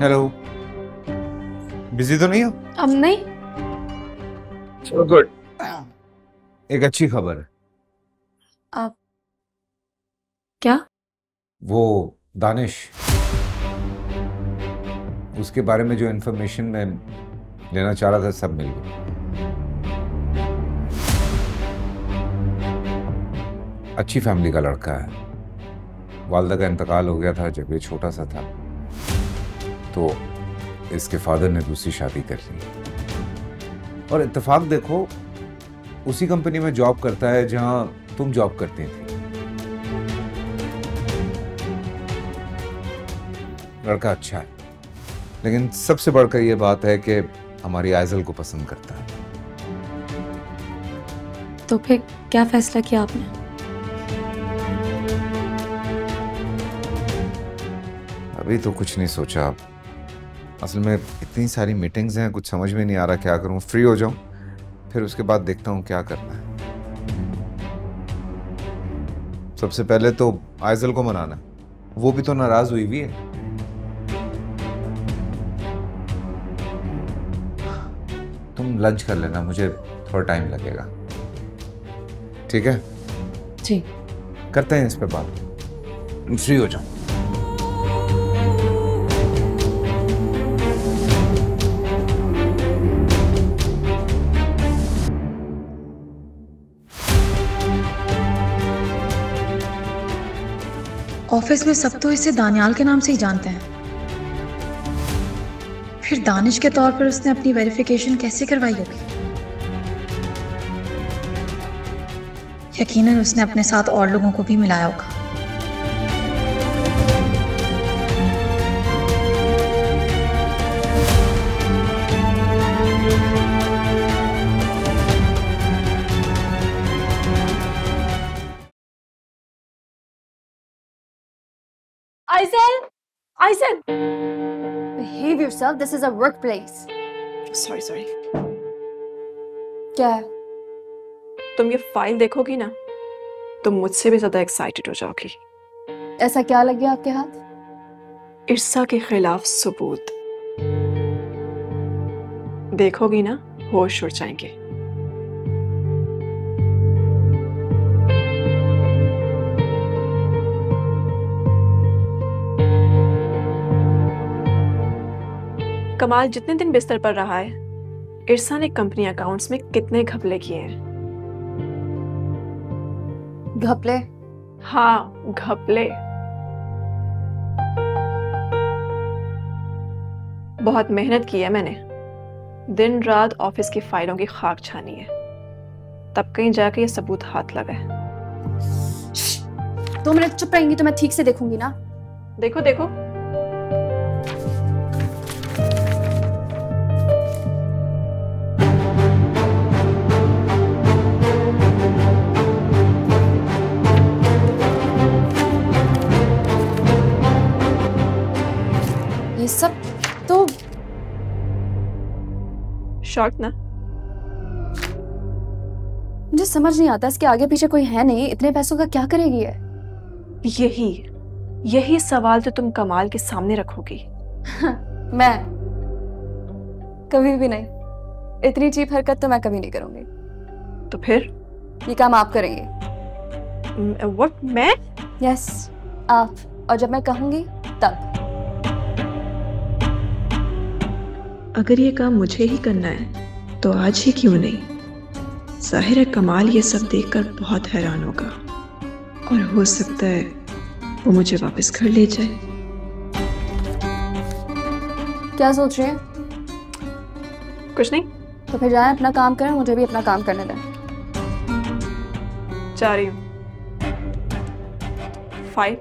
Hello busy तो नहीं हो? अब नहीं। चलो गुड एक अच्छी खबर है। आप क्या? वो दानिश। उसके बारे में जो इन्फॉर्मेशन मैं लेना चाह रहा था सब मिल गई अच्छी फैमिली का लड़का है। वालदा का इंतकाल हो गया था जब ये छोटा सा था। तो इसके फादर ने दूसरी शादी कर ली। और इत्तेफाक देखो उसी कंपनी में जॉब करता है जहाँ तुम जॉब करती थी। लड़का अच्छा है लेकिन सबसे बढ़कर यह बात है कि हमारी आयजल को पसंद करता है। तो फिर क्या फैसला किया आपने? अभी तो कुछ नहीं सोचा। असल में इतनी सारी मीटिंग्स हैं कुछ समझ में नहीं आ रहा क्या करूँ। फ्री हो जाऊँ फिर उसके बाद देखता हूँ क्या करना है। सबसे पहले तो आयजल को मनाना। वो भी तो नाराज़ हुई हुई है। तुम लंच कर लेना मुझे थोड़ा टाइम लगेगा। ठीक है? जी। करते हैं इस पे बात। फ्री हो जाओ ऑफ़िस में सब तो इसे दानियाल के नाम से ही जानते हैं। फिर दानिश के तौर पर उसने अपनी वेरिफिकेशन कैसे करवाई होगी? यकीनन उसने अपने साथ और लोगों को भी मिलाया होगा। आइजल आइजल behave yourself. This is a workplace. Sorry sorry क्या? है तुम ये फ़ाइल देखोगी ना तुम मुझसे भी ज़्यादा एक्साइटेड हो जाओगी। ऐसा क्या लग गया आपके हाथ? इर्सा के खिलाफ सबूत। देखोगी ना होश उड़ जाएँगे। कमाल जितने दिन बिस्तर पर रहा है इरसा ने कंपनी अकाउंट्स में कितने घपले किए हैं। घपले? हाँ घपले। बहुत मेहनत की है मैंने। दिन रात ऑफ़िस की फाइलों की खाक छानी है। तब कहीं जाके ये सबूत हाथ लगा है। दो मिनट चुप रहेंगी तो मैं ठीक से देखूँगी ना। देखो देखो। सब तो शॉर्ट ना? मुझे समझ नहीं आता इसके आगे पीछे कोई है नहीं इतने पैसों का क्या करेगी ये? यही यही सवाल तो तुम कमाल के सामने रखोगी। मैं कभी भी नहीं। इतनी चीप हरकत तो मैं कभी नहीं करूँगी। तो फिर? ये काम आप करेंगे। व्हाट मैं? यस आप और जब मैं कहूँगी तब। अगर ये काम मुझे ही करना है तो आज ही क्यों नहीं? ज़ाहिर है कमाल ये सब देखकर बहुत हैरान होगा। और हो सकता है वो मुझे वापस घर ले जाए। क्या सोच रही हैं? कुछ नहीं। तो फिर जाए अपना काम करें मुझे भी अपना काम करने दें। जा रही हूँ। फाइव